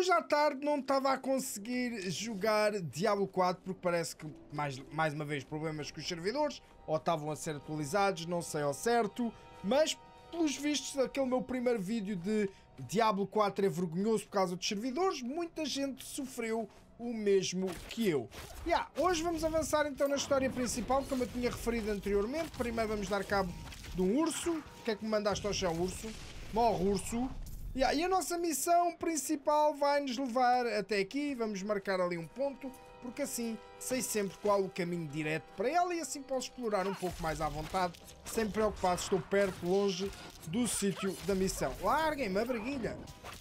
hoje à tarde não estava a conseguir jogar Diablo 4 porque parece que, mais, mais uma vez, problemas com os servidores ou estavam a ser atualizados, não sei ao certo, mas pelos vistos, aquele meu primeiro vídeo de Diablo 4 é vergonhoso por causa dos servidores, muita gente sofreu o mesmo que eu. Yeah, hoje vamos avançar então na história principal, como eu tinha referido anteriormente. Primeiro vamos dar cabo de um urso. O que é que me mandaste ao chão, urso? Morre, urso. Yeah, e a nossa missão principal vai nos levar até aqui. Vamos marcar ali um ponto, porque assim sei sempre qual o caminho direto para ela e assim posso explorar um pouco mais à vontade, sem me preocupar se estou perto, longe do sítio da missão. Larguem-me a breguilha.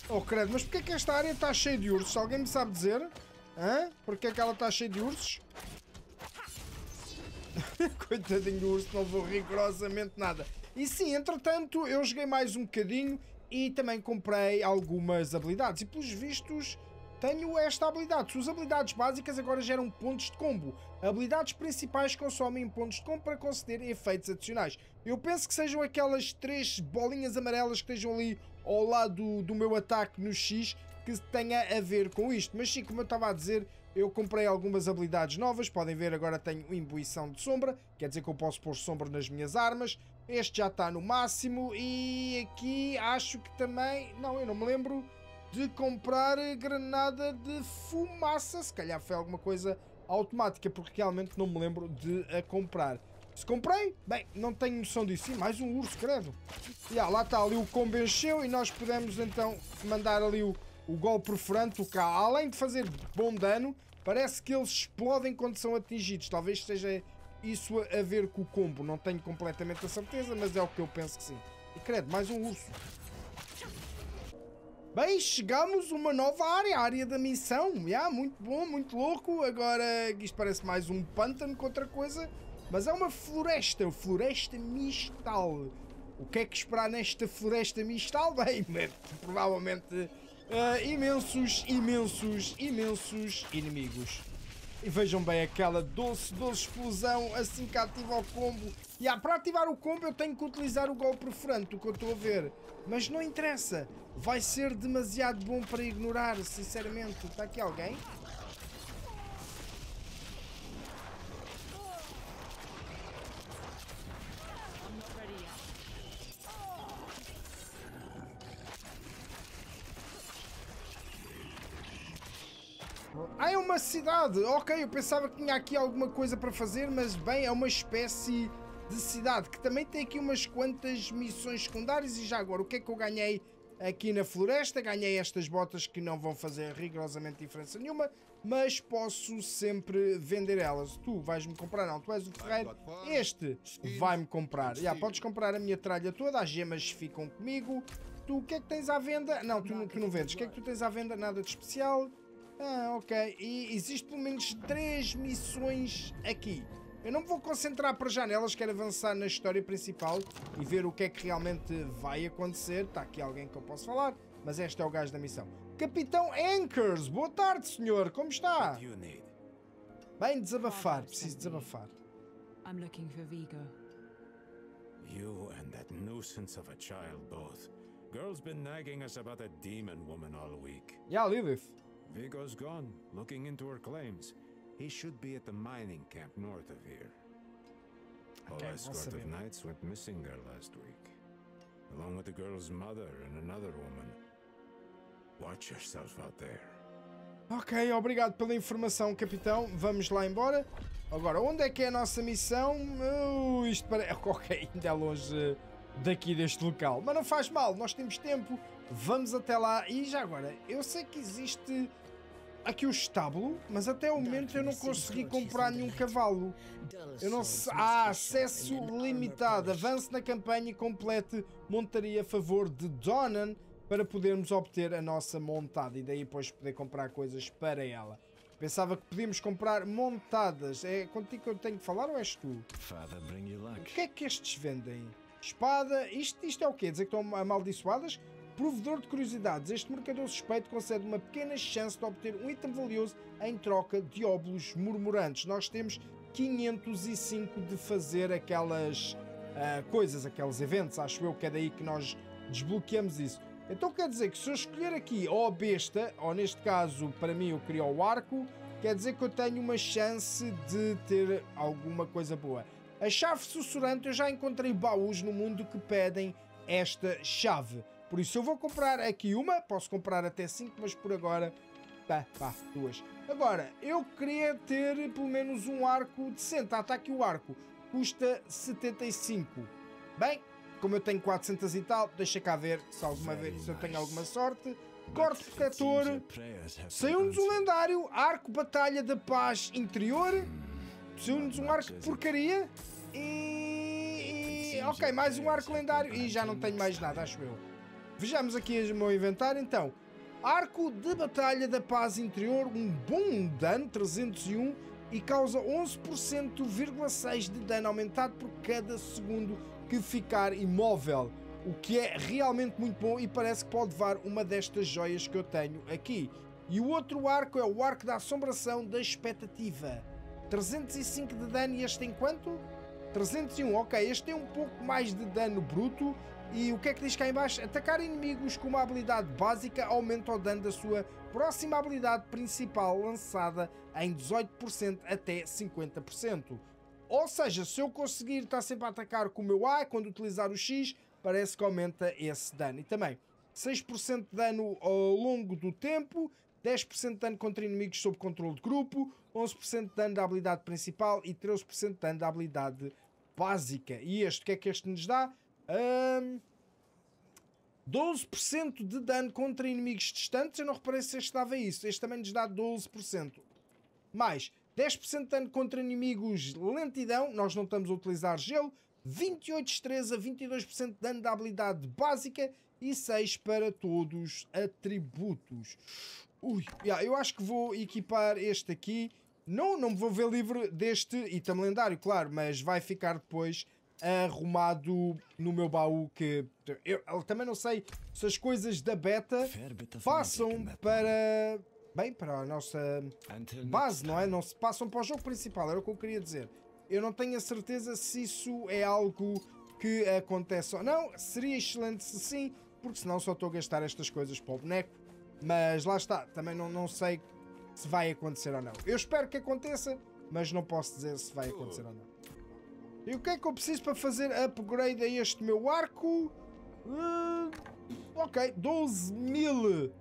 Oh, credo, mas porquê que esta área está cheia de ursos? Alguém me sabe dizer? Hã? Porquê é que ela está cheia de ursos? Coitadinho do urso, não vou rigorosamente nada. E sim, entretanto, eu joguei mais um bocadinho e também comprei algumas habilidades. E pelos vistos, tenho esta habilidade. Suas habilidades básicas agora geram pontos de combo. Habilidades principais consomem pontos de combo para conceder efeitos adicionais. Eu penso que sejam aquelas três bolinhas amarelas que estejam ali ao lado do, do meu ataque no X que tenha a ver com isto. Mas sim, como eu estava a dizer, eu comprei algumas habilidades novas. Podem ver, agora tenho imbuição de sombra. Quer dizer que eu posso pôr sombra nas minhas armas. Este já está no máximo. E aqui acho que também... Não, eu não me lembro de comprar granada de fumaça. Se calhar foi alguma coisa automática, porque realmente não me lembro de a comprar. Se comprei, bem, não tenho noção disso. Sim, mais um urso, credo. Yeah, lá está ali o combo encheu e nós podemos então mandar ali o, o golpe perfurante, o K. Além de fazer bom dano, parece que eles explodem quando são atingidos. Talvez seja isso a ver com o combo. Não tenho completamente a certeza, mas é o que eu penso que sim. E credo, mais um urso. Bem, chegamos a uma nova área, a área da missão. Yeah, muito bom, muito louco. Agora, isto parece mais um pântano que outra coisa. Mas é uma floresta, floresta mistal. O que é que esperar nesta floresta mistal? Bem, provavelmente uh, imensos, imensos, imensos inimigos. E vejam bem aquela doce, doce explosão assim que ativa o combo. E ah, para ativar o combo eu tenho que utilizar o golpe perfurante, o que eu estou a ver. Mas não interessa, vai ser demasiado bom para ignorar, sinceramente. Está aqui alguém? Cidade! Ok, eu pensava que tinha aqui alguma coisa para fazer, mas bem, é uma espécie de cidade que também tem aqui umas quantas missões secundárias. E já agora, o que é que eu ganhei aqui na floresta? Ganhei estas botas que não vão fazer rigorosamente diferença nenhuma, mas posso sempre vender elas. Tu vais-me comprar? Não, tu és o ferreiro. Este vai-me comprar. Já, podes comprar a minha tralha toda, as gemas ficam comigo. Tu, o que é que tens à venda? Não, tu, tu não vendes. O que é que tu tens à venda? Nada de especial. Ah, ok. E existe pelo menos três missões aqui. Eu não me vou concentrar para já nelas, quero avançar na história principal e ver o que é que realmente vai acontecer. Está aqui alguém que eu posso falar, mas este é o gajo da missão. Capitão Anchors, boa tarde, senhor. Como está? Bem, desabafar. Preciso desabafar. I'm looking for Vigo. You and that nuisance of a child both. Girl's been nagging us about a demon woman all week. Yeah, Lilith. Vigo's gone, looking into her claims. He should be at the mining camp north of here. Whole Okay, escort of knights went missing there last week, along with the girl's mother and another woman. Watch yourself out there. Ok, obrigado pela informação, capitão. Vamos lá embora. Agora, onde é que é a nossa missão? Uh, isto parece... Ok, ainda é longe daqui deste local. Mas não faz mal, nós temos tempo. Vamos até lá. E já agora, eu sei que existe aqui o estábulo, mas até o momento eu não consegui comprar nenhum cavalo. Eu não sei. Ah, acesso limitado. Avance na campanha e complete montaria a favor de Donan para podermos obter a nossa montada e daí depois poder comprar coisas para ela. Pensava que podíamos comprar montadas. É contigo que eu tenho que falar ou és tu? O que é que estes vendem? Espada. Isto, isto é o quê? Dizer que estão amaldiçoadas? Provedor de curiosidades. Este mercador suspeito concede uma pequena chance de obter um item valioso em troca de óbulos murmurantes. Nós temos 505 de fazer aquelas ah, coisas, aqueles eventos. Acho eu que é daí que nós desbloqueamos isso. Então quer dizer que se eu escolher aqui ou a besta, ou neste caso para mim eu queria o arco, quer dizer que eu tenho uma chance de ter alguma coisa boa. A chave sussurrante eu já encontrei baús no mundo que pedem esta chave. Por isso eu vou comprar aqui uma, posso comprar até 5, mas por agora, tá, pá, duas. Agora, eu queria ter pelo menos um arco decente. Ah, está aqui o arco, custa 75. Bem, como eu tenho 400 e tal, deixa cá ver se alguma vez se eu tenho alguma sorte. Corte protetor, saiu-nos um lendário, arco batalha da paz interior, saiu-nos um arco de porcaria e, e... Ok, mais um arco lendário e já não tenho mais nada, acho eu. Vejamos aqui o meu inventário então. Arco de Batalha da Paz Interior, um bom dano, 301, e causa 11,6% de dano aumentado por cada segundo que ficar imóvel. O que é realmente muito bom e parece que pode levar uma destas joias que eu tenho aqui. E o outro arco é o arco da assombração da expectativa. 305 de dano e este tem quanto? 301, ok, este tem um pouco mais de dano bruto e o que é que diz cá em baixo? Atacar inimigos com uma habilidade básica aumenta o dano da sua próxima habilidade principal lançada em 18% até 50%. Ou seja, se eu conseguir estar sempre a atacar com o meu A quando utilizar o X, parece que aumenta esse dano. E também 6% de dano ao longo do tempo, 10% de dano contra inimigos sob controle de grupo, 11% de dano da habilidade principal e 13% de dano da habilidade básica. E este, o que é que este nos dá? Um, 12% de dano contra inimigos distantes. Eu não reparei se este dava isso. Este também nos dá 12%. Mais 10% de dano contra inimigos lentidão. Nós não estamos a utilizar gelo. 28 destreza, 22% de dano da habilidade básica e 6 para todos atributos. Ui, yeah, eu acho que vou equipar este aqui. Não, não me vou ver livre deste item lendário, claro, mas vai ficar depois arrumado no meu baú que eu, eu também não sei se as coisas da beta passam para bem para a nossa base, não é? Não se passam para o jogo principal, era o que eu queria dizer. Eu não tenho a certeza se isso é algo que acontece ou não. Seria excelente se sim, porque senão só estou a gastar estas coisas para o boneco. Mas lá está, também não, não sei se vai acontecer ou não. Eu espero que aconteça, mas não posso dizer se vai acontecer ou não. E o que é que eu preciso para fazer upgrade a este meu arco? Uh, ok, 12 mil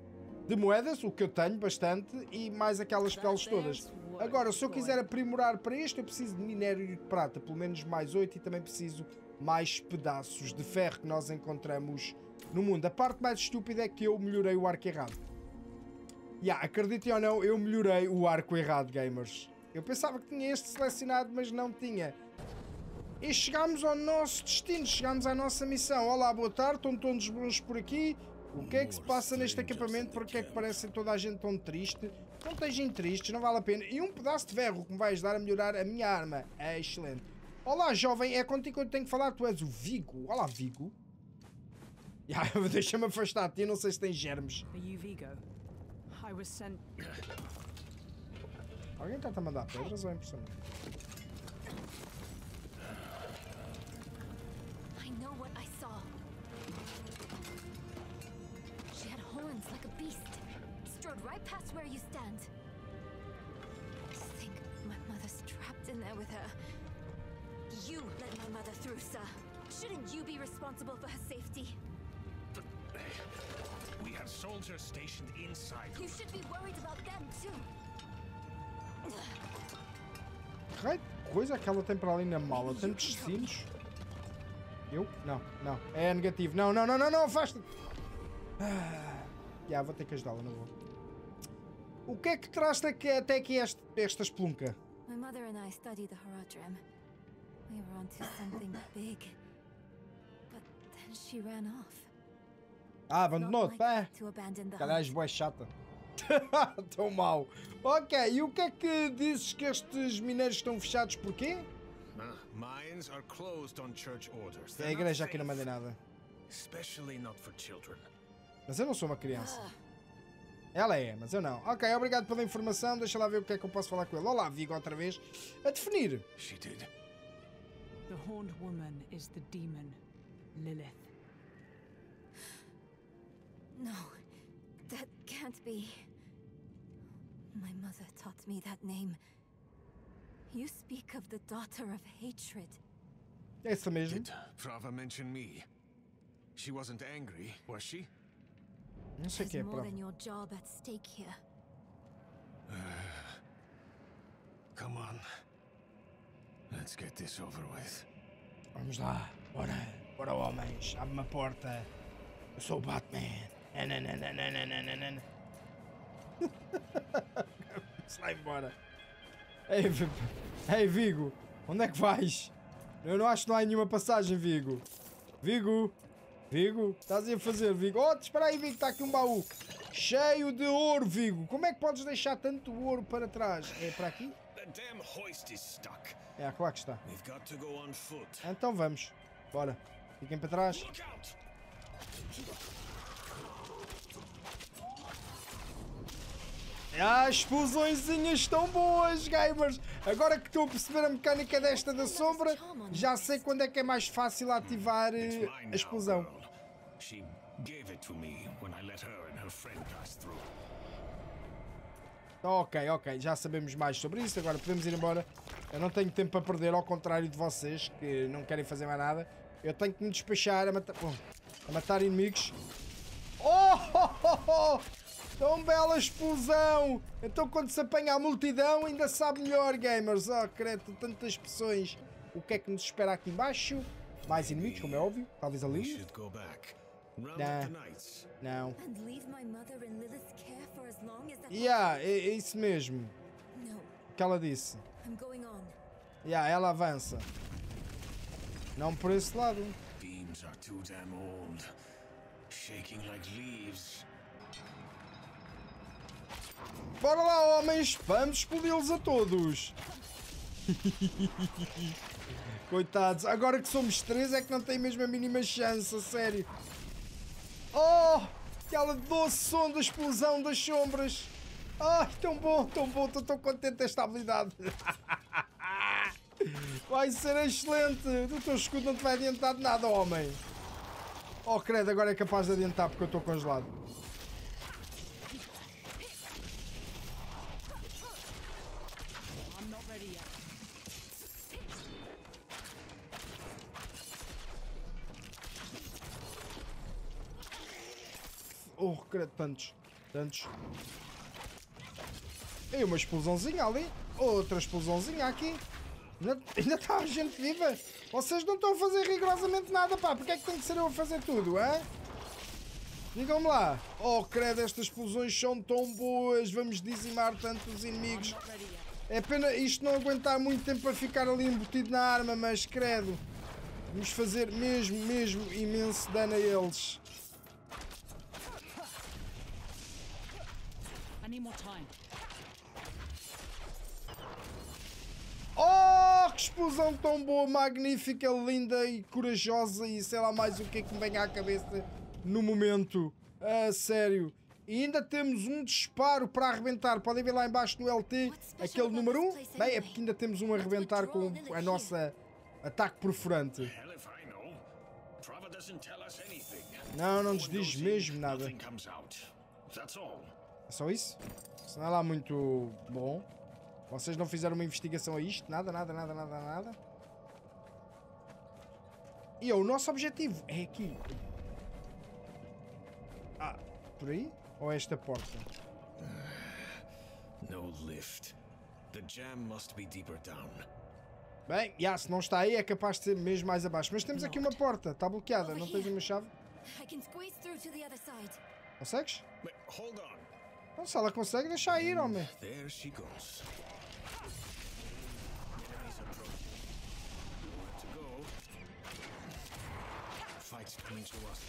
de moedas, o que eu tenho bastante, e mais aquelas peles todas. Agora, se eu quiser aprimorar para isto, eu preciso de minério de prata, pelo menos mais 8, e também preciso mais pedaços de ferro que nós encontramos no mundo. A parte mais estúpida é que eu melhorei o arco errado. Yeah, acreditem ou não, eu melhorei o arco errado, gamers. Eu pensava que tinha este selecionado, mas não tinha. E chegamos ao nosso destino, chegamos à nossa missão. Olá, boa tarde, estão todos bons por aqui. O que é que se passa neste acampamento? Porque é que parece toda a gente tão triste? Não estejam tristes, não vale a pena. E um pedaço de ferro que me vai ajudar a melhorar a minha arma. É excelente. Olá, jovem, é contigo que eu tenho que falar. Tu és o Vigo. Olá, Vigo. Yeah, Deixa-me afastar de ti, não sei se tem germes. Alguém está a mandar pedras ou é impressão? Right past where you stand. I think my mother's trapped in there with her. You let my mother through, sir. Shouldn't you be responsible for her safety? But We have soldiers stationed inside. You should be worried about them too. Que raio de coisa que ela tem para ali na mala? Tantos sinos? Eu? Não, não. É negativo. Não, não, não, não, não, afasta! Ah, já, vou ter que ajudá-la, não vou. O que é que traz aqui, até aqui este, esta espelunca? My mother and I studied the Haradrim. We were onto something big. But then she ran off. Ah, Not abandonou-te, like pá. to abandon the Calhar és boa chata. Tão mal. Ok, e o que é que dizes que estes mineiros estão fechados porquê? Ah, mines are closed on church orders. A igreja aqui não manda nada. Especially not for children. Mas eu não sou uma criança. Ela é, mas eu não. Ok, obrigado pela informação. Deixa lá ver o que é que eu posso falar com ele. Olá, Vigo, outra vez. A definir. She did. The horned woman is the demon, Lilith. No, that can't be. My mother taught me that name. You speak of the daughter of hatred. É essa mesmo. Did Prava mention me? She wasn't angry, was she? Não sei o There's que é more prova. than your job at stake here. Come on. Let's get this over with. Vamos lá. Bora. Bora, homens. Abre-me a porta. Eu sou o Batman. Nananana. Se lá embora. Ei, Ei, Vigo. Onde é que vais? Eu não acho que não há nenhuma passagem, Vigo. Vigo. Vigo. Estás aí a fazer, Vigo. Oh, espera aí, Vigo. Está aqui um baú. Cheio de ouro, Vigo. Como é que podes deixar tanto ouro para trás? É para aqui? É, claro que está. Então vamos. Bora. Fiquem para trás. Ah, As explosõezinhas estão boas, gamers! Agora que estou a perceber a mecânica desta da sombra, já sei quando é que é mais fácil ativar eh, a explosão. She gave it to me when I let her and her friend pass through. Ok, ok, já sabemos mais sobre isso, agora podemos ir embora. Eu não tenho tempo para perder, ao contrário de vocês, que não querem fazer mais nada. Eu tenho que me despachar a matar, a matar inimigos. Oh, oh, oh, oh! Tão bela explosão! Então quando se apanha a multidão ainda sabe melhor, gamers. Oh, credo, tantas pessoas. O que é que nos espera aqui embaixo? Mais inimigos, como é óbvio. Talvez ali. Não. And leave my mother in Lilith's care for as long as that. Yeah, é, é isso mesmo. No, que ela disse. I'm going on. Yeah, ela avança. Não por esse lado. Beams are too damn old. Shaking like leaves. Bora lá, homens! Vamos explodi-los a todos! Coitados, agora que somos três é que não tem mesmo a mínima chance, a sério. Oh! Aquela doce som da explosão das sombras! Ai, tão bom, tão bom, estou tão contente desta habilidade. Vai ser excelente! O teu escudo não te vai adiantar de nada, homem. Oh, credo, agora é capaz de adiantar porque eu estou congelado. Oh, credo, tantos. Tantos. E uma explosãozinha ali. Outra explosãozinha aqui. Ainda, está a gente viva. Vocês não estão a fazer rigorosamente nada, pá. Porque é que tem que ser eu a fazer tudo, é? Digam-me lá. Oh, credo, estas explosões são tão boas. Vamos dizimar tantos inimigos. É pena isto não aguentar muito tempo para ficar ali embutido na arma, mas credo. Vamos fazer mesmo, mesmo imenso dano a eles. I need more time. Oh, que explosão tão boa, magnífica, linda e corajosa e sei lá mais o que é que me vem à cabeça no momento. A sério. E ainda temos um disparo para arrebentar. Podem ver lá embaixo no LT, aquele número 1. Um. Bem, é porque ainda temos um a arrebentar com a nossa ataque perfurante. Não, não No nos diz mesmo nada. That's all. É só isso? Isso não é lá muito bom. Vocês não fizeram uma investigação a isto? Nada, nada, nada, nada, nada. E ó, o nosso objetivo é aqui. Ah, por aí? Ou é esta porta? No lift. The jam must be deeper down. Bem, já, se não está aí é capaz de ser mesmo mais abaixo. Mas temos aqui uma porta, está bloqueada. Não tens uma chave? I can squeeze through to the other side. Consegues? Hold on. Se ela consegue, deixa ir, homem. There she goes. Enemies approaching. Nowhere to go. Fight's coming to us.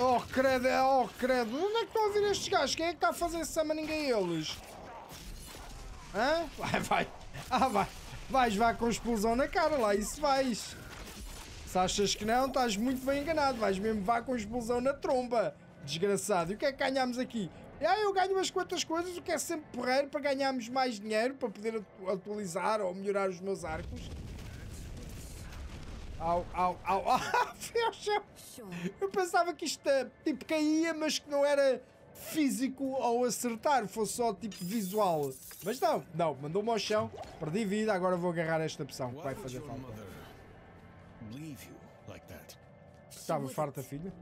Oh, credo, oh, credo. Onde é que estão a vir estes gajos? Quem é que está a fazer summoning a eles? Hã? Vai, vai. Ah, vai. Vais vá com explosão na cara lá, isso vais. Se achas que não, estás muito bem enganado. Vais mesmo vá com explosão na tromba. Desgraçado. E o que é que ganhamos aqui? Ah, eu ganho umas quantas coisas, o que é sempre porreiro para ganharmos mais dinheiro, para poder atu- atualizar ou melhorar os meus arcos. Au, au, au, au. Eu pensava que isto eh, tipo caía, mas que não era físico ao acertar, fosse só tipo visual. Mas não, não, mandou-me ao chão, perdi vida, agora vou agarrar esta opção que vai fazer falta. mother leave you like that? Estava farta, filha?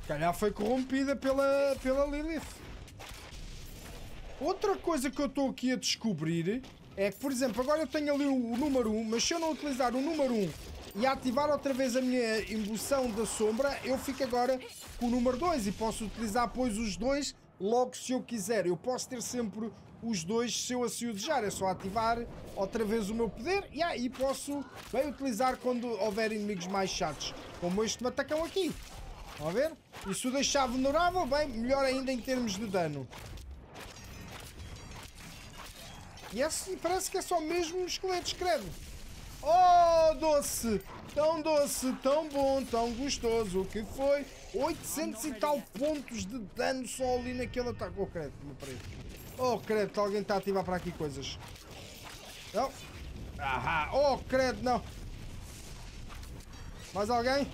Se calhar foi corrompida pela, pela Lilith. Outra coisa que eu estou aqui a descobrir é que, por exemplo, agora eu tenho ali o, número 1, mas se eu não utilizar o número 1 e ativar outra vez a minha embução da sombra, eu fico agora com o número 2 e posso utilizar depois os dois logo se eu quiser. Eu posso ter sempre os dois se eu assim o desejar. É só ativar outra vez o meu poder e aí posso bem utilizar quando houver inimigos mais chatos, como este matacão aqui. Estão a ver? E se o deixar vulnerável, bem, melhor ainda em termos de dano. E parece que é só mesmo um esqueleto, escreve. Oh, doce! Tão doce, tão bom, tão gostoso. O que foi? 800 e tal pontos de dano só ali naquele ataque. Oh, credo, meu preto. Oh, credo, alguém está a ativar para aqui coisas. Não. Ahá. Oh, credo, não. Mais alguém?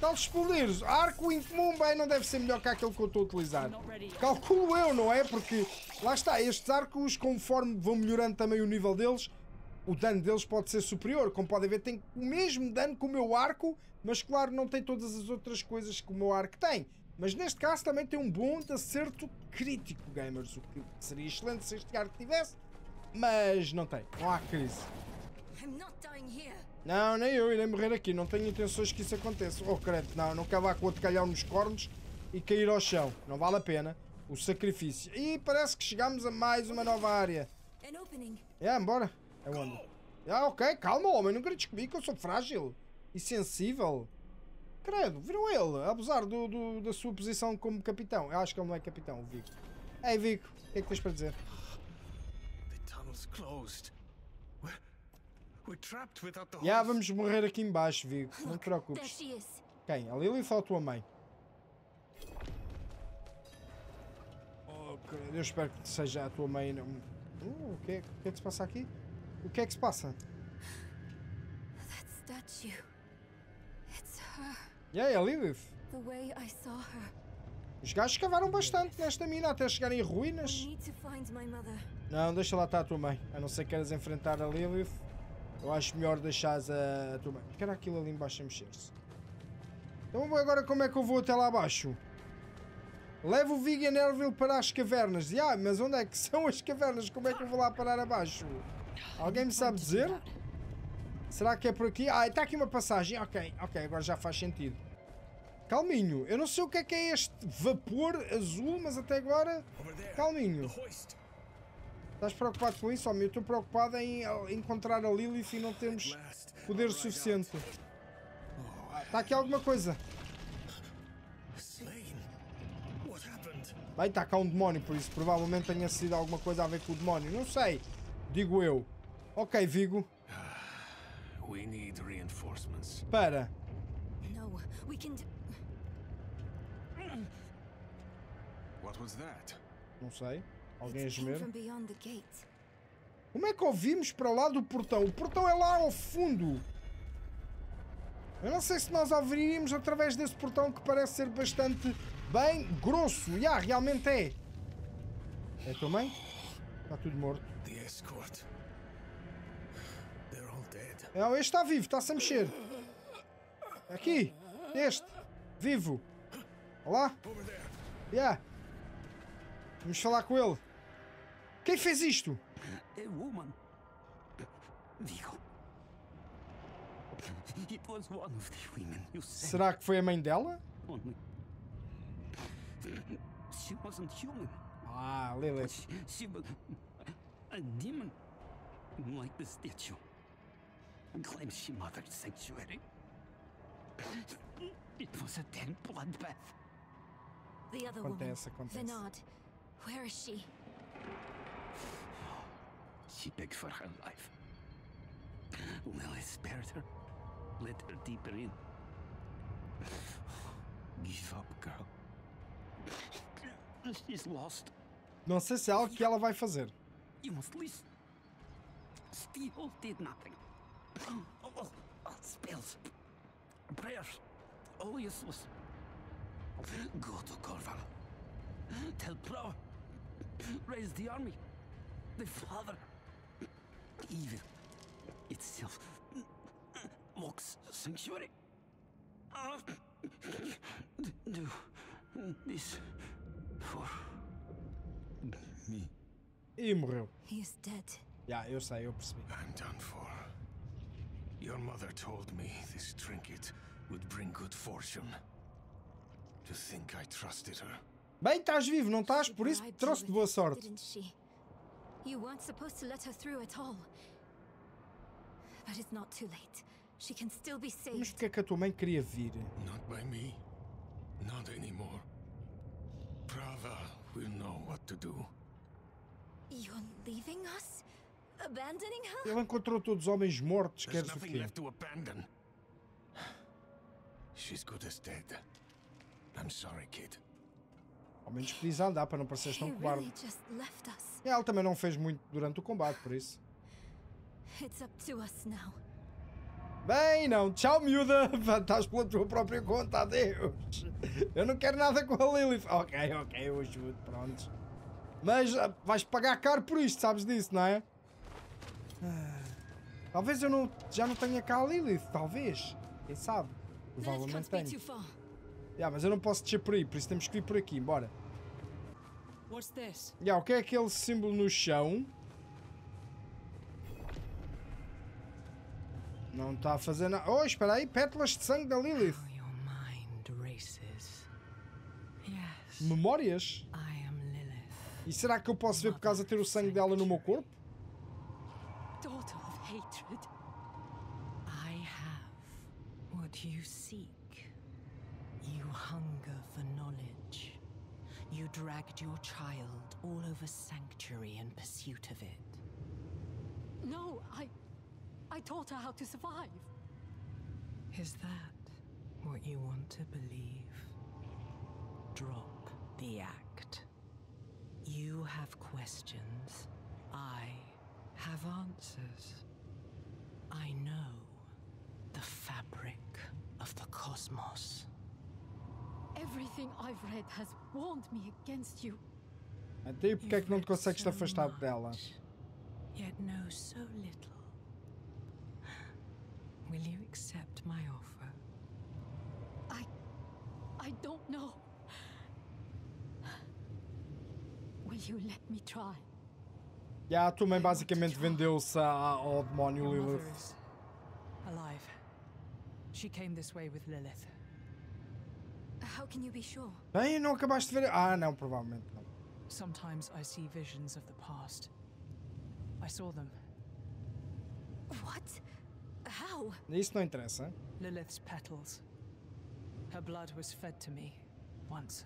Tal explodir, arco incomum, bem, não deve ser melhor que aquele que eu estou a utilizar. Calculo eu, não é? Porque lá está, estes arcos, conforme vão melhorando também o nível deles, o dano deles pode ser superior. Como podem ver, tem o mesmo dano que o meu arco, mas claro, não tem todas as outras coisas que o meu arco tem. Mas neste caso também tem um bom acerto crítico, gamers, o que seria excelente se este arco tivesse, mas não tem, não há crise. Não, nem eu irei morrer aqui. Não tenho intenções que isso aconteça. Oh, credo, não, não cavar com outro calhau nos cornos e cair ao chão. Não vale a pena o sacrifício. E parece que chegamos a mais uma nova área. É, embora. É onde? Ah, ok, calma, homem. Não grites comigo que eu sou frágil e sensível. Credo, viram ele abusar do, do- da sua posição como capitão. Eu acho que ele não é capitão, o Vico. Ei, Vico, o que é que tens para dizer? The tunnel's closed. We're, we're trapped without the Já vamos morrer aqui embaixo, Vico. Não te preocupes. Quem? A Lilith ou a tua mãe? Oh, credo, eu espero que seja a tua mãe. Não. Uh, o, que é, o que é que se passa aqui? O que é que se passa? Statue. It's her. E aí, a Lilith? The way I saw her. Os gajos cavaram bastante nesta mina até chegarem em ruínas. Não, deixa lá estar a tua mãe. A não ser que queiras enfrentar a Lilith. Eu acho melhor deixares a, a tua mãe. Porque era aquilo ali embaixo a mexer-se. Então agora como é que eu vou até lá abaixo? Levo o Viga Nerville para as cavernas. E, ah, mas onde é que são as cavernas? Como é que eu vou lá parar abaixo? Alguém me sabe dizer? Será que é por aqui? Ah, está aqui uma passagem. Ok, ok, agora já faz sentido. Calminho, eu não sei o que é que é este vapor azul, mas até agora... Calminho. Estás preocupado com isso, homem? Eu estou preocupado em eh, encontrar a Lilith e não termos Last. poder suficiente. Está aqui alguma coisa. Slain. What happened? Bem, está cá um demónio, por isso provavelmente tenha sido alguma coisa a ver com o demónio. Não sei. Digo eu. Ok, Vigo. We need reinforcements. Para. No, we can. Do- What was that? Não sei. Alguém a gemer. Como é que ouvimos para lá do portão? O portão é lá ao fundo. Eu não sei se nós ouviríamos através desse portão que parece ser bastante bem grosso. E ah, realmente é. É tua mãe? Está tudo morto. The escort. They're all dead. Não, este está vivo, está-se a mexer. Aqui, este, vivo. Olá, yeah. Vamos falar com ele. Quem fez isto? A woman. Vigo. It was one of the women you Será que foi a mãe dela? She wasn't human. Ah, Lilith. she, she was a demon. Like the statue. Claims she mothered sanctuary. It was a damn bloodbath. The other woman, Acontece, acontece. Vinod. Where is she? She begged for her life. Lilith spared her, let her deeper in. Give up, girl. She's lost. Não sei se é algo que ela vai fazer. You must listen. Steel did nothing. Oh, oh, spells, prayers, all useless. Go to Corval. Tell Plow. Raise the army. The father. Evil itself. Locke's sanctuary. Do this for me. E morreu. He is dead. Já, eu sei, eu percebi. I'm done for. Your mother told me this trinket would bring good fortune. To think I trusted her. Bem, estás vivo, não estás? She Por isso bribed trouxe-te you boa with it, sorte. Didn't she? You weren't supposed to let her through at all. But it's not too late. She can still be Mas saved. porque é que a tua mãe queria vir? Not by me. Not anymore. Prava will know what to do. You're leaving us? Abandoning her? Ele encontrou todos os homens mortos, There's queres o nothing quê? left to abandon. She's good as dead. I'm sorry, kid. Ao menos podias andar para não pareceres He tão cobarde. ela também não fez muito durante o combate, por isso. Bem, não. Tchau, miúda. Estás pela tua própria conta. Adeus. Eu não quero nada com a Lilith. Ok, ok, eu ajudo. Prontos. Mas ah, vais pagar caro por isto, sabes disso, não é? Ah, Talvez eu não, já não tenha cá a Lilith. Talvez. Quem sabe? Provavelmente tenho. Yeah, mas eu não posso descer por aí, por isso temos que vir por aqui. Bora. What's this? Yeah, o que é aquele símbolo no chão? Não está a fazer nada. Oh, espera aí, pétalas de sangue da Lilith. Memórias? I am Lilith, E será que eu posso ver por causa de ter o sangue dela no meu corpo? daughter of hatred. I have what you seek. You hunger for knowledge. You dragged your child all over Sanctuary in pursuit of it. No, I. I taught her how to survive. Is that what you want to believe? Drop the act. You have questions. I have answers. I know the fabric of the cosmos. Everything I've read has warned me against you. Até porque é que não te consegues so afastar dela? Yet know so little. Will you accept my offer? I. I don't know. Will you let me try? A tua mãe basicamente vendeu-se ao demónio Lilith. alive. She came this way with Lilith. How can you be sure? Bem, não acabaste de ver. Ah, não, provavelmente não. Sometimes I see visions of the past. I saw them. What? How? Isso não interessa. Lilith's petals. Her blood was fed to me once.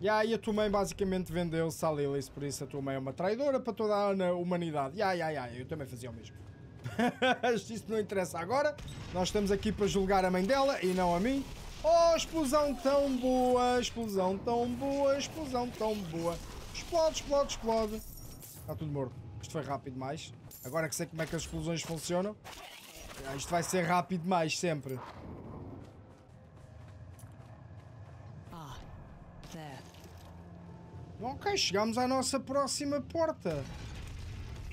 Ya, e a tua mãe basicamente vendeu-se à Lilith, por isso a tua mãe é uma traidora para toda a humanidade. Ya, ya, ya, eu também fazia o mesmo. Mas Isso não interessa agora. Nós estamos aqui para julgar a mãe dela e não a mim. Oh, explosão tão boa, explosão tão boa, explosão tão boa. Explode, explode, explode. Está tudo morto. Isto foi rápido demais. Agora que sei como é que as explosões funcionam. ah, Isto vai ser rápido demais, sempre. Ah, there. Ok, chegamos à nossa próxima porta.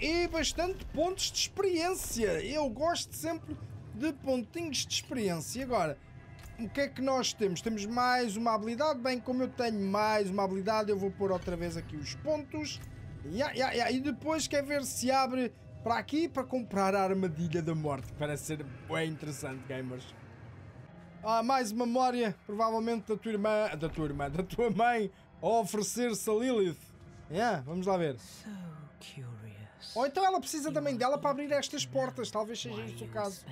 E bastante pontos de experiência. Eu gosto sempre de pontinhos de experiência. Agora, o que é que nós temos? Temos mais uma habilidade. Bem, como eu tenho mais uma habilidade, eu vou pôr outra vez aqui os pontos. Ya, ya, ya. E depois quer ver se abre para aqui para comprar a armadilha da morte. Parece ser bem interessante, gamers. Ah, mais uma memória, provavelmente da tua irmã, da tua irmã, da tua mãe, a oferecer-se a Lilith. Yeah, vamos lá ver. So curious. Ou então ela precisa também dela para abrir estas portas. Talvez seja este o caso.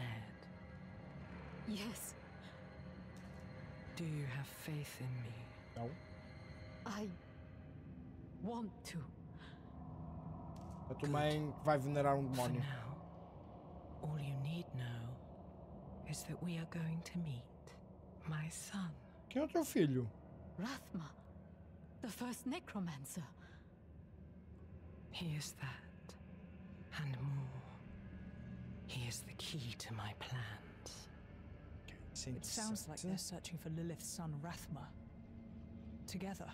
Yes, Do you have faith in me? Não. I want to. A tua mãe vai venerar um demónio. now, all you need know is that we are going to meet my son. Quem é o teu filho? Rathma, the first necromancer. He is that, and more. He is the key to my plans. It sounds like they're searching for Lilith's son, Rathma. Together.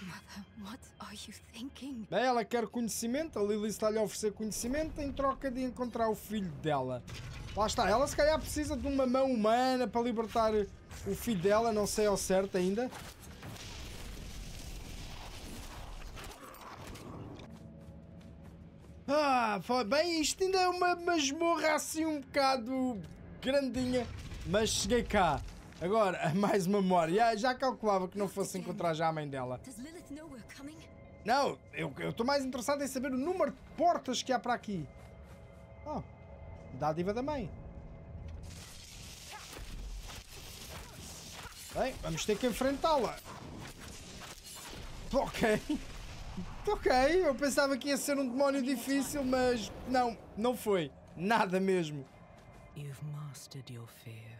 Mother, what are you thinking? Bem, ela quer conhecimento, a Lily está-lhe a oferecer conhecimento em troca de encontrar o filho dela. Lá está, ela se calhar precisa de uma mão humana para libertar o filho dela, não sei ao certo ainda. Pá, bem, isto ainda é uma masmorra assim um bocado grandinha, mas cheguei cá. Agora, mais uma memória. Já, calculava que não fosse encontrar já a mãe dela. Não, eu estou mais interessado em saber o número de portas que há para aqui. Oh, dádiva da mãe. Bem, vamos ter que enfrentá-la. Ok. Ok, eu pensava que ia ser um demónio difícil, mas não, não foi. Nada mesmo. You've mastered your fear,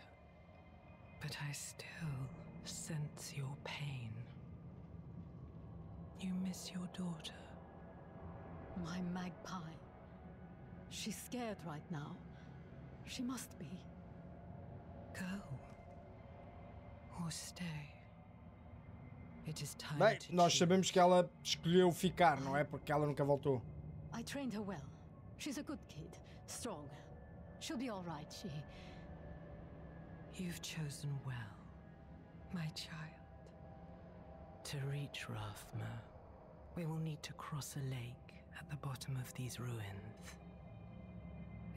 but I still sense your pain. You miss your daughter. My magpie. She's scared right now. She must be. Go or stay. It is time Bem, to nós sabemos que ela escolheu ficar, não é? Porque ela nunca voltou. I trained her well. She's a good kid, strong. She'll be all right. She. You've chosen well, my child. To reach Rathma, we will need to cross a lake at the bottom of these ruins.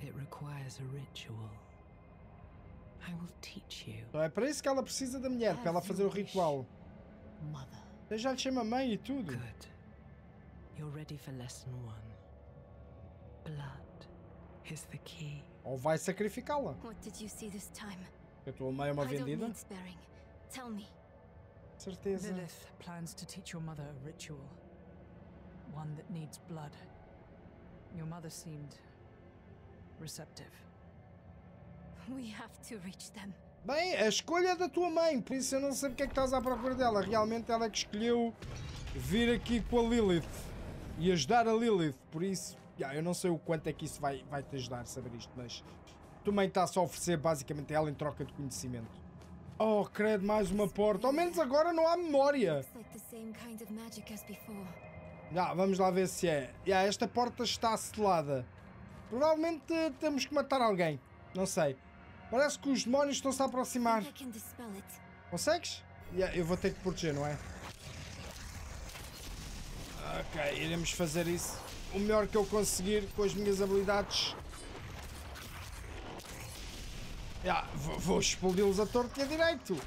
It requires a ritual. I will teach you. É para isso que ela precisa da mulher, para ela fazer o wish. ritual. Mother. Eu já lhe chamo a mãe e tudo. Good. You're ready for lesson one. Blood is the key. Ou vai sacrificá-la. What did you see this time? A tua mãe é uma I don't vendida? need sparing. Tell me. Certeza. Lilith plans to teach your mother a ritual. One that needs blood. Your mother seemed receptive. We have to reach them. Bem, a escolha é da tua mãe, por isso eu não sei porque é que estás à procura dela. Realmente ela é que escolheu vir aqui com a Lilith e ajudar a Lilith. Por isso, já, eu não sei o quanto é que isso vai, vai te ajudar a saber isto, mas tua mãe está-se a oferecer basicamente ela em troca de conhecimento. Oh, credo, mais uma porta. Ao menos agora não há memória. Já, vamos lá ver se é. Já, esta porta está selada. Provavelmente temos que matar alguém. Não sei. Parece que os demónios estão-se a aproximar. Consegues? Yeah, eu vou ter que proteger, não é? Ok, iremos fazer isso o melhor que eu conseguir com as minhas habilidades. Yeah, vou, vou explodi-los a torto e a direito.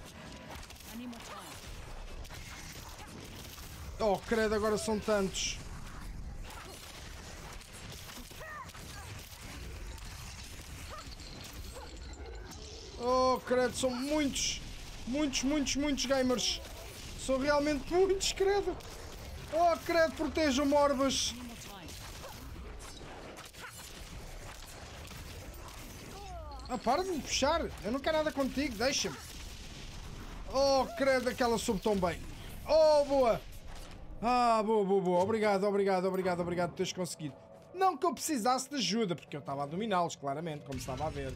Oh, credo, agora são tantos. Oh, credo, são muitos. Muitos, muitos, muitos gamers. São realmente muitos, credo. Oh, credo, protejam morbas. Ah, para de me puxar. Eu não quero nada contigo, deixa-me. Oh, credo, aquela soube tão bem. Oh, boa. Ah, boa, boa, boa. Obrigado, obrigado, obrigado, obrigado por teres conseguido. Não que eu precisasse de ajuda, porque eu estava a dominá-los, claramente, como estava a ver.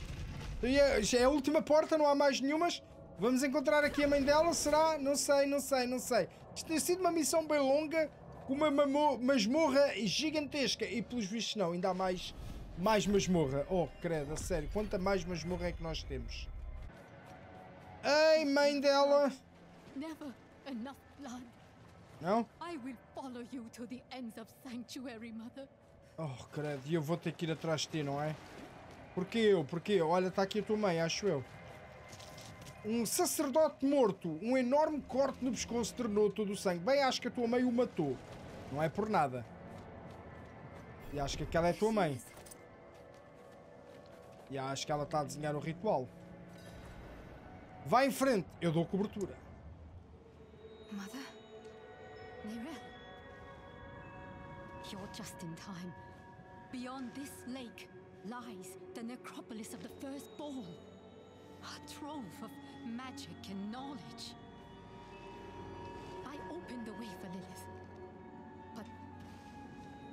Já é a última porta, não há mais nenhumas. Vamos encontrar aqui a mãe dela, será? Não sei, não sei, não sei. Isto tem sido uma missão bem longa, com uma masmorra gigantesca. E pelos vistos não, ainda há mais, mais masmorra. Oh, credo, a sério, quanta mais masmorra é que nós temos? Ei, mãe dela! Never enough blood. Não? I will follow you to the ends of Sanctuary, Mother. Oh, credo, e eu vou ter que ir atrás de ti, não é? Porquê eu? Porquê eu? Olha, está aqui a tua mãe, acho eu. Um sacerdote morto, um enorme corte no pescoço drenou todo o sangue. Bem, acho que a tua mãe o matou. Não é por nada. E acho que aquela é a tua mãe. E acho que ela está a desenhar o ritual. Vai em frente, eu dou cobertura. Mother? Neyrelle? You're just in time. Beyond this lake lies the necropolis of the firstborn. A trove of magic and knowledge. I opened the way for Lilith. But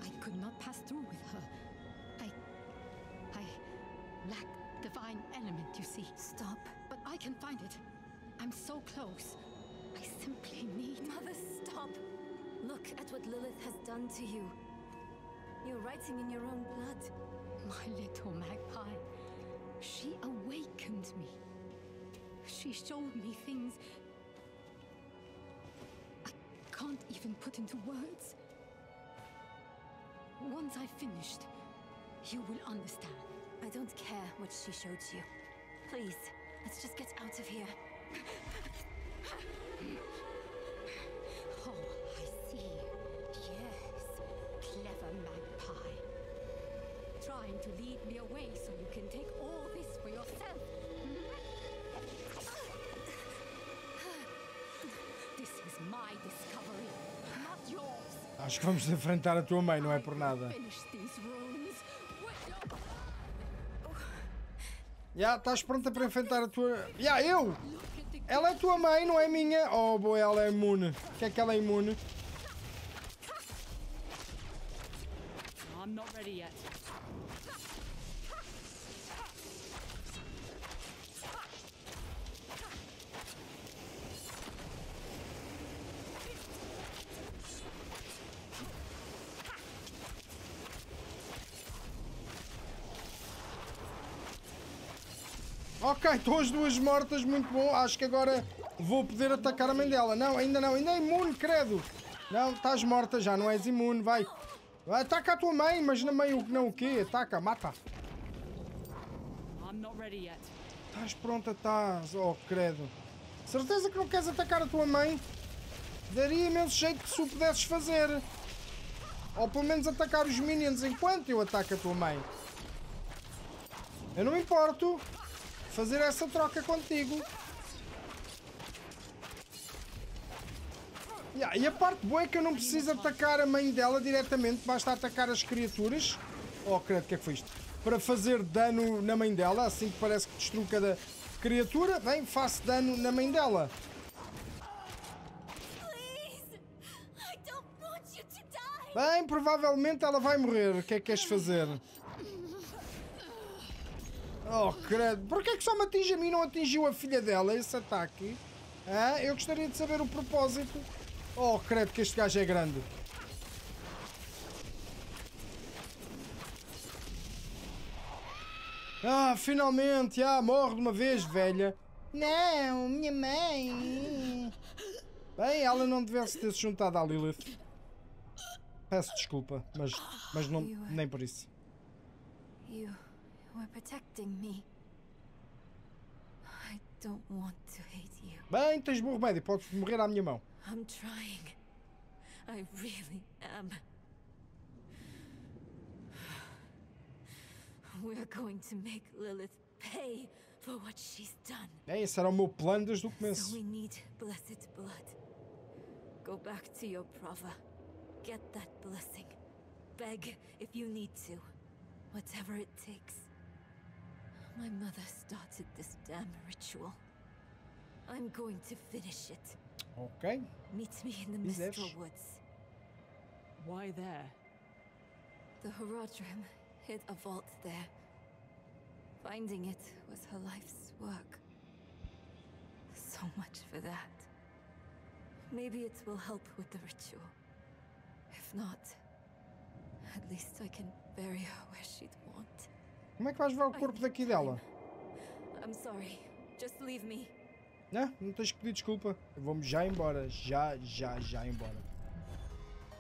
I could not pass through with her. I. I lack divine element, you see. Stop. But I can find it. I'm so close. I simply need. Mother, stop! Look at what Lilith has done to you. You're writing in your own blood. My little magpie. She awakened me. She showed me things I can't even put into words. Once I've finished, you will understand. I don't care what she showed you. Please, let's just get out of here. Trying to lead me away so you can take all this for yourself. This is my discovery, not yours. Acho que vamos enfrentar a tua mãe, não é por nada. Já, estás pronta para enfrentar a tua. Já, eu! Ela é tua mãe, não é minha. Oh, boa, ela é imune. O que é que ela é imune? I'm not ready yet. As duas mortas, muito bom. Acho que agora vou poder atacar a mãe dela. Não, ainda não, ainda é imune, credo. Não, estás morta já, não és imune, vai. Ataca a tua mãe, mas na mãe o- não o quê? Ataca, mata. Estás pronta, estás. Oh, credo. Certeza que não queres atacar a tua mãe? Daria imenso jeito que se o pudesses fazer. Ou pelo menos atacar os minions enquanto eu ataco a tua mãe. Eu não me importo fazer essa troca contigo. Yeah, e a parte boa é que eu não preciso atacar a mãe dela diretamente, basta atacar as criaturas. Oh, credo, o que é que foi isto? Para fazer dano na mãe dela, assim que parece que destruo cada criatura, bem, faço dano na mãe dela. Bem, provavelmente ela vai morrer. O que é que queres fazer? Oh, credo. Porquê é que só me atinge a mim e não atingiu a filha dela esse ataque? Ah, eu gostaria de saber o propósito. Oh, credo que este gajo é grande. Ah, finalmente. Ah, morre de uma vez, velha. Não, minha mãe. Bem, ela não devesse ter se juntado à Lilith. Peço desculpa, mas, mas não, nem por isso. You were protecting me. I don't want to hate you. Bem, tens bom remédio, podes morrer à minha mão. I'm trying. I really am. We're going to make Lilith pay for what she's done. É, esse era o meu plano desde o So we need blessed blood. Go back to your brother. Get that blessing. Beg if you need to. Whatever it takes. My mother started this damn ritual. I'm going to finish it. Ok. Meet me in the Mistral Woods. Why there? The Horadrim hid a vault there. Finding it was her life's work. So much for that. Maybe it will help with the ritual. If not, at least I can bury her where she'd want. Como é que vais levar o corpo daqui dela? I'm sorry. Just leave me. Não, não tens que pedir desculpa. Vamos já embora. Já, já, já embora.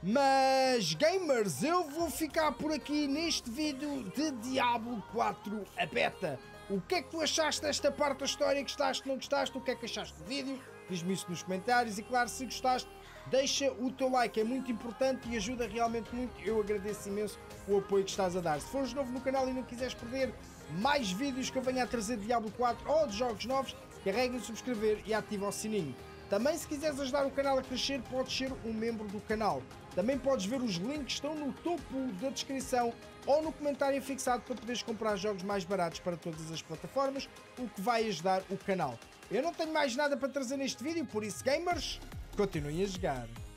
Mas, gamers, eu vou ficar por aqui neste vídeo de Diablo 4 a beta. O que é que tu achaste desta parte da história? Gostaste, não gostaste? O que é que achaste do vídeo? Diz-me isso nos comentários e claro, se gostaste, deixa o teu like, é muito importante e ajuda realmente muito. Eu agradeço imenso o apoio que estás a dar. Se fores novo no canal e não quiseres perder mais vídeos que eu venha a trazer de Diablo 4 ou de jogos novos, carrega em subscrever e ativa o sininho. Também se quiseres ajudar o canal a crescer, podes ser um membro do canal. Também podes ver os links que estão no topo da descrição ou no comentário fixado para poderes comprar jogos mais baratos para todas as plataformas, o que vai ajudar o canal. Eu não tenho mais nada para trazer neste vídeo, por isso gamers, continuem a jogar.